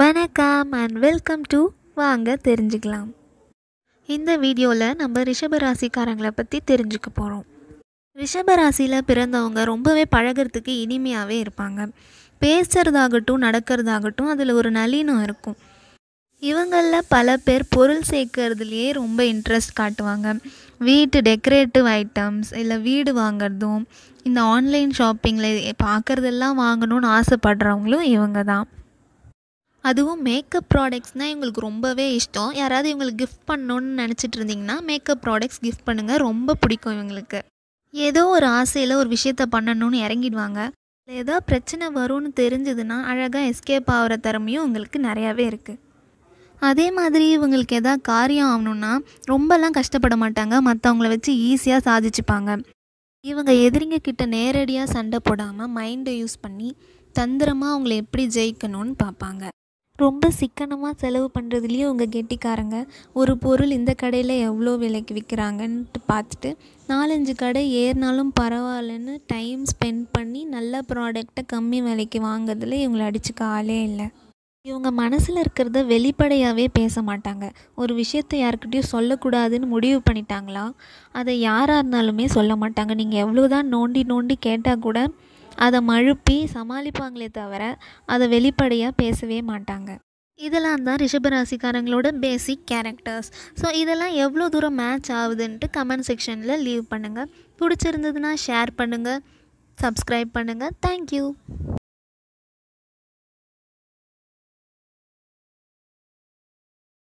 வணக்கம் and welcome to வாங்க தெரிஞ்சுக்கலாம். இந்த வீடியோவில் நம்ம ரிஷபராசிக்காரங்களை பற்றி தெரிஞ்சுக்க போகிறோம் ரிஷபராசியில் பிறந்தவங்க ரொம்பவே பழகிறதுக்கு இனிமையாகவே இருப்பாங்க. பேசுகிறதாகட்டும் நடக்கிறதாகட்டும் அதில் ஒரு நளினம் இருக்கும். இவங்களில் பல பேர் பொருள் சேர்க்கறதுலையே ரொம்ப இன்ட்ரெஸ்ட் காட்டுவாங்க. வீட்டு டெக்கரேட்டிவ் ஐட்டம்ஸ் இல்லை வீடு வாங்குறதும் இந்த ஆன்லைன் ஷாப்பிங்கில் பார்க்குறதெல்லாம் வாங்கணும்னு ஆசைப்படுறவங்களும் இவங்க தான். அதுவும் மேக்கப் ப்ராடக்ட்ஸ்னால் இவங்களுக்கு ரொம்பவே இஷ்டம். யாராவது இவங்களுக்கு கிஃப்ட் பண்ணணுன்னு நினச்சிட்டு இருந்தீங்கன்னா மேக்கப் ப்ராடக்ட்ஸ் கிஃப்ட் பண்ணுங்கள் ரொம்ப பிடிக்கும் இவங்களுக்கு. ஏதோ ஒரு ஆசையில் ஒரு விஷயத்த பண்ணணும்னு இறங்கிடுவாங்க. ஏதோ பிரச்சனை வரும்னு தெரிஞ்சதுன்னா அழகாக எஸ்கேப் ஆகிற திறமையும் உங்களுக்கு நிறையாவே இருக்குது அதே மாதிரி இவங்களுக்கு எதாவது காரியம் ஆகணுன்னா ரொம்பலாம் கஷ்டப்பட மாட்டாங்க. மற்றவங்கள வச்சு ஈஸியாக சாதிச்சுப்பாங்க. இவங்க எதிரிங்க கிட்ட நேரடியாக சண்டை போடாமல் மைண்டை யூஸ் பண்ணி தந்திரமாக அவங்கள எப்படி ஜெயிக்கணும்னு பார்ப்பாங்க. ரொம்ப சிக்கனமாக செலவு பண்ணுறதுலேயே உங்கள் கெட்டிக்காரங்க. ஒரு பொருள் இந்த கடையில் எவ்வளோ விலைக்கு விற்கிறாங்கன்ட்டு பார்த்துட்டு நாலஞ்சு கடை ஏறினாலும் பரவாயில்லன்னு டைம் ஸ்பெண்ட் பண்ணி நல்ல ப்ராடக்டை கம்மி விலைக்கு வாங்குறதுல இவங்களை அடிச்சுக்க ஆளே இல்லை. இவங்க மனசில் இருக்கிறத வெளிப்படையாகவே பேச மாட்டாங்க. ஒரு விஷயத்தை யாருக்கிட்டேயும் சொல்லக்கூடாதுன்னு முடிவு பண்ணிட்டாங்களா? அதை யாராக இருந்தாலுமே சொல்ல மாட்டாங்க. நீங்கள் எவ்வளோதான் நோண்டி நோண்டி கேட்டால் கூட அதை மழுப்பி சமாளிப்பாங்களே தவிர அதை வெளிப்படையாக பேசவே மாட்டாங்க. இதெல்லாம் தான் ரிஷபராசிக்காரங்களோட பேசிக் கேரக்டர்ஸ் ஸோ இதெல்லாம் எவ்வளோ தூரம் மேட்ச் ஆகுதுன்ட்டு கமெண்ட் செக்ஷனில் லீவ் பண்ணுங்கள் பிடிச்சிருந்ததுன்னா ஷேர் பண்ணுங்கள் சப்ஸ்கிரைப் பண்ணுங்கள் தேங்க்யூ